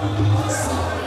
Música